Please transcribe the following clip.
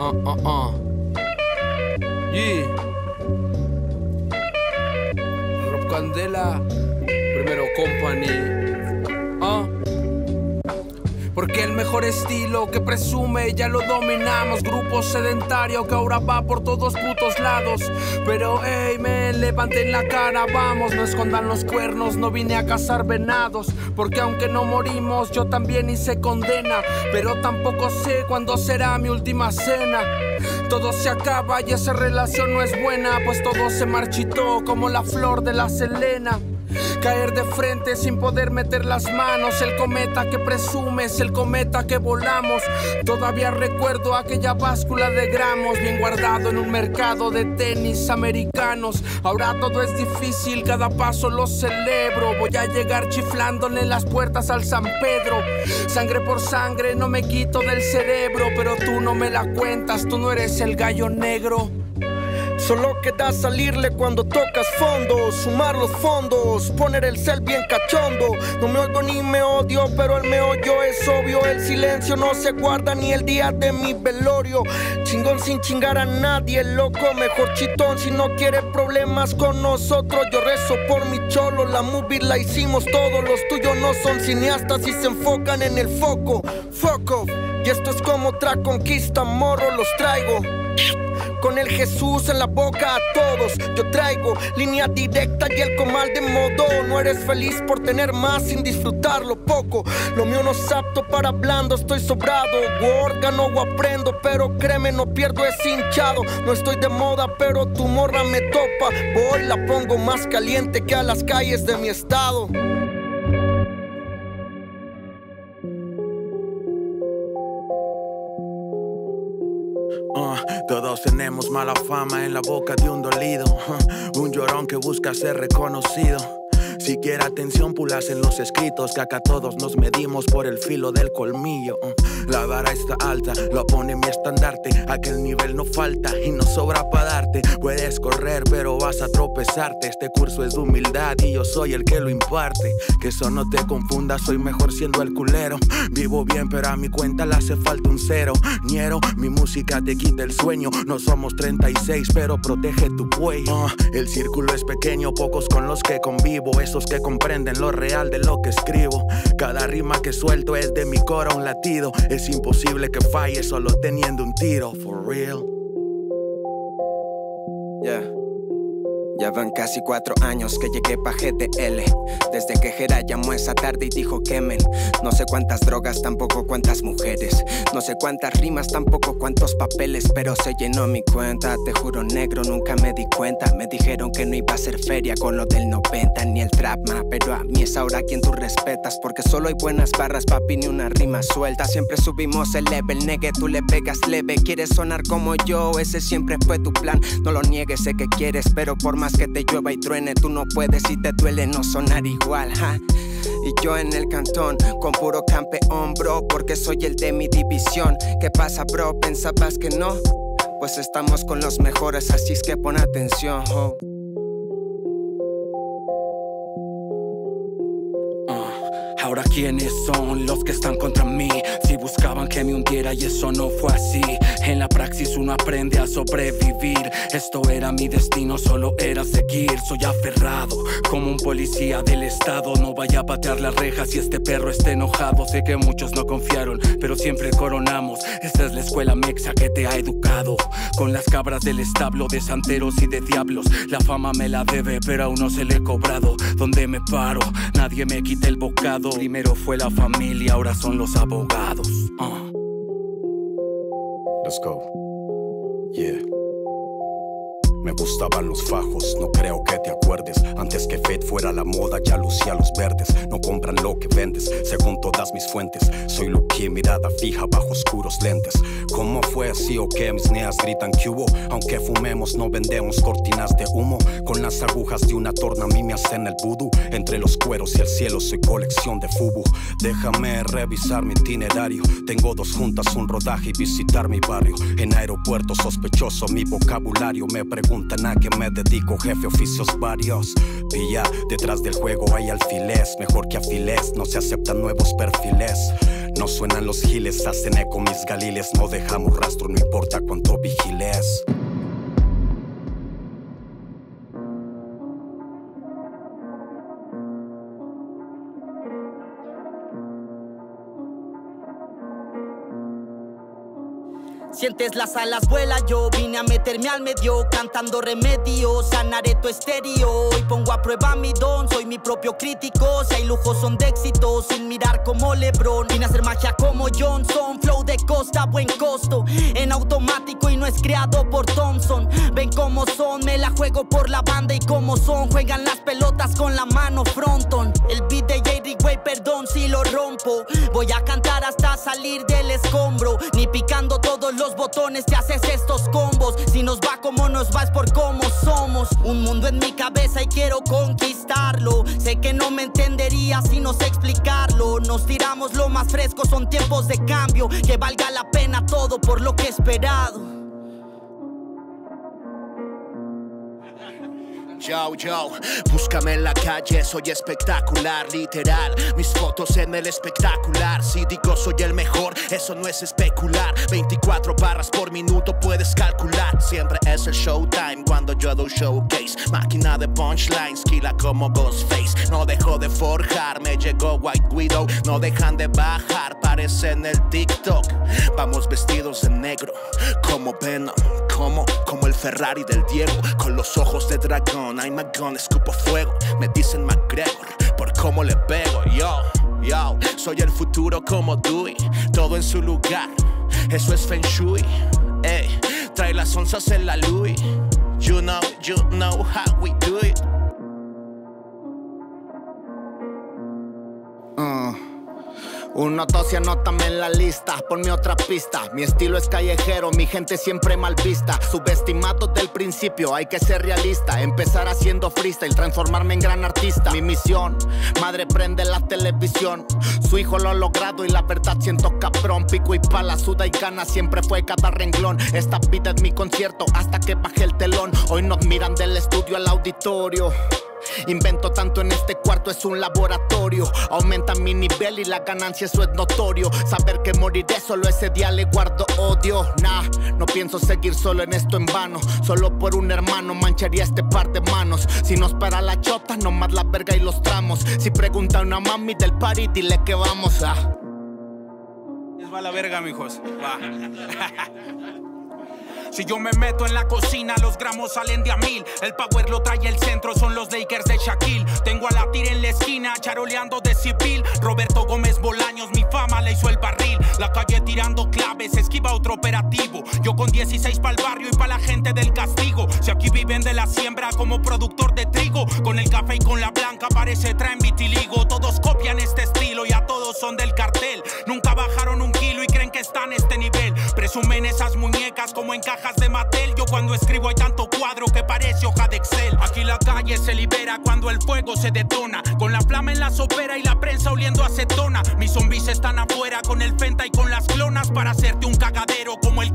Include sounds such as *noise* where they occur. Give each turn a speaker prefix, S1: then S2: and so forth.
S1: Uh, uh, uh. Yeah. Rob Candela, primero company. Porque el mejor estilo que presume ya lo dominamos. Grupo sedentario que ahora va por todos putos lados. Pero hey, me levanten la cara, vamos. No escondan los cuernos, no vine a cazar venados. Porque aunque no morimos, yo también hice condena. Pero tampoco sé cuándo será mi última cena. Todo se acaba y esa relación no es buena, pues todo se marchitó como la flor de la Selena. Caer de frente sin poder meter las manos. El cometa que presumes, el cometa que volamos. Todavía recuerdo aquella báscula de gramos, bien guardado en un mercado de tenis americanos. Ahora todo es difícil, cada paso lo celebro. Voy a llegar chiflándole las puertas al San Pedro. Sangre por sangre, no me quito del cerebro. Pero tú no me la cuentas, tú no eres el gallo negro.
S2: Solo queda salirle cuando tocas fondo, sumar los fondos, poner el cel bien cachondo. No me oigo ni me odio, pero el meollo es obvio. El silencio no se guarda ni el día de mi velorio. Chingón sin chingar a nadie, loco, mejor chitón. Si no quiere problemas con nosotros, yo rezo por mi cholo. La movie la hicimos todos, los tuyos no son cineastas y se enfocan en el foco. Foco. Y esto es como otra conquista, morro, los traigo. Con el Jesús en la boca a todos, yo traigo línea directa y el comal de modo. No eres feliz por tener más sin disfrutarlo poco. Lo mío no es apto para blando, estoy sobrado. Órgano o aprendo, pero créeme, no pierdo ese hinchado. No estoy de moda, pero tu morra me topa. Voy, la pongo más caliente que a las calles de mi estado.
S3: Todos tenemos mala fama en la boca de un dolido, un llorón que busca ser reconocido. Si quiere atención, pulas en los escritos, que acá todos nos medimos por el filo del colmillo. uh. La vara está alta, lo pone mi estandarte. Aquel nivel no falta y no sobra para darte. Puedes correr, pero vas a tropezarte. Este curso es de humildad y yo soy el que lo imparte. Que eso no te confunda, soy mejor siendo el culero. Vivo bien, pero a mi cuenta le hace falta un cero. Ñero, mi música te quita el sueño. No somos 36, pero protege tu cuello. El círculo es pequeño, pocos con los que convivo. Esos que comprenden lo real de lo que escribo. Cada rima que suelto es de mi coro un latido. Es imposible que falle solo teniendo un tiro. For real.
S4: Yeah. Ya van casi cuatro años que llegué pa' GTL. Desde que Jera llamó esa tarde y dijo quemen. No sé cuántas drogas, tampoco cuántas mujeres. No sé cuántas rimas, tampoco cuántos papeles. Pero se llenó mi cuenta, te juro negro, nunca me di cuenta. Me dijeron que no iba a ser feria con lo del 90 ni el trap, ma. Pero a mí es ahora quien tú respetas. Porque solo hay buenas barras, papi, ni una rima suelta. Siempre subimos el level, negue, tú le pegas leve. Quieres sonar como yo, ese siempre fue tu plan. No lo niegues, sé que quieres, pero por más que te llueva y truene, tú no puedes y te duele no sonar igual, ja. Y yo en el cantón, con puro campeón, bro, porque soy el de mi división. ¿Qué pasa, bro? ¿Pensabas que no? Pues estamos con los mejores, así es que pon atención, ho.
S5: Ahora quiénes son los que están contra mí Si buscaban que me hundiera y eso no fue así. En la praxis uno aprende a sobrevivir. Esto era mi destino, solo era seguir. Soy aferrado como un policía del estado. No vaya a patear las rejas si este perro está enojado. Sé que muchos no confiaron, pero siempre coronamos. Esta es la escuela mexa que te ha educado. Con las cabras del establo de santeros y de diablos. La fama me la debe, pero aún no se le he cobrado. Donde me paro, nadie me quita el bocado Primero fue la familia, ahora son los abogados. Ah.
S6: Let's go. Yeah. Me gustaban los fajos, no creo que te acuerdes. Antes que Fed fuera la moda, ya lucía los verdes. No compran lo que vendes, según todas mis fuentes. Soy lo que mirada fija bajo oscuros lentes. ¿Cómo fue así o qué? Mis neas gritan que hubo. Aunque fumemos, no vendemos cortinas de humo. Con las agujas de una torna, a mí me hacen el vudú. Entre los cueros y el cielo, soy colección de fubu. Déjame revisar mi itinerario. Tengo dos juntas, un rodaje y visitar mi barrio. En aeropuerto sospechoso, mi vocabulario me preguntan a qué me dedico, jefe, oficios varios. Pilla, detrás del juego hay alfiles, mejor que afiles, no se aceptan nuevos perfiles. No suenan los giles, hacen eco mis galiles. No dejamos rastro, no importa cuánto vigiles.
S7: Sientes las alas vuela, yo vine a meterme al medio cantando remedios, sanaré tu estéreo. Y pongo a prueba mi don, soy mi propio crítico, si hay lujos son de éxito, sin mirar como Lebron, vine a hacer magia como Johnson, flow de costa, buen costo, en automático y no es creado por Thompson, ven cómo son, me la juego por la banda y cómo son, juegan las pelotas con la mano fronton, el beat de Jerry Way, perdón si lo rompo, voy a cantar hasta salir del escombro, ni picando los botones te haces estos combos. Si nos va como nos va es por cómo somos. Un mundo en mi cabeza y quiero conquistarlo. Sé que no me entendería si no sé explicarlo. Nos tiramos lo más fresco, son tiempos de cambio. Que valga la pena todo por lo que he esperado.
S8: Yo, yo, búscame en la calle, soy espectacular, literal. Mis fotos en el espectacular. Si digo soy el mejor, eso no es especular. 24 barras por minuto puedes calcular. Siempre es el showtime cuando yo doy showcase. Máquina de punchlines, kila como Ghostface. No dejo de forjar, me llegó White Widow. No dejan de bajar, parece en el TikTok. Vamos vestidos de negro, como Venom, como, el Ferrari del Diego, con los ojos de dragón. I'm a gun, escupo fuego. Me dicen McGregor por cómo le pego. Yo, yo, soy el futuro como Dewey. Todo en su lugar, eso es Feng Shui. Ey, trae las onzas en la Louis. You know, you know how we do it.
S9: Uno, dos y anótame en la lista, ponme otra pista. Mi estilo es callejero, mi gente siempre mal vista. Subestimado del principio, hay que ser realista. Empezar haciendo freestyle, transformarme en gran artista. Mi misión, madre prende la televisión. Su hijo lo ha logrado y la verdad siento cabrón. Pico y pala, suda y gana, siempre fue cada renglón. Esta vida es mi concierto hasta que baje el telón. Hoy nos miran del estudio al auditorio. Invento tanto en este cuarto, es un laboratorio. Aumenta mi nivel y la ganancia, eso es notorio. Saber que moriré solo ese día le guardo odio. Nah, no pienso seguir solo en esto en vano. Solo por un hermano mancharía este par de manos. Si nos para la chota, nomás la verga y los tramos. Si pregunta a una mami del party, dile que vamos a.
S10: Les va la verga, mijos. Va. *laughs* Si yo me meto en la cocina, los gramos salen de a mil. El power lo trae el centro, son los Lakers de Shaquille. Tengo a la tira en la esquina, charoleando de civil. Roberto Gómez Bolaños, mi fama le hizo el barril. La calle tirando claves, esquiva otro operativo. Yo con 16 para el barrio y para la gente del castigo. Si aquí viven de la siembra como productor de trigo, con el café y con la blanca parece traen vitiligo. Todos copian este estilo y a todos son del cartel. Nunca bajaron un están a este nivel. Presumen esas muñecas como en cajas de Mattel. Yo cuando escribo hay tanto cuadro que parece hoja de Excel. Aquí la calle se libera cuando el fuego se detona. Con la flama en la sopera y la prensa oliendo acetona. Mis zombies están afuera con el fenta y con las clonas para hacerte un cagadero como el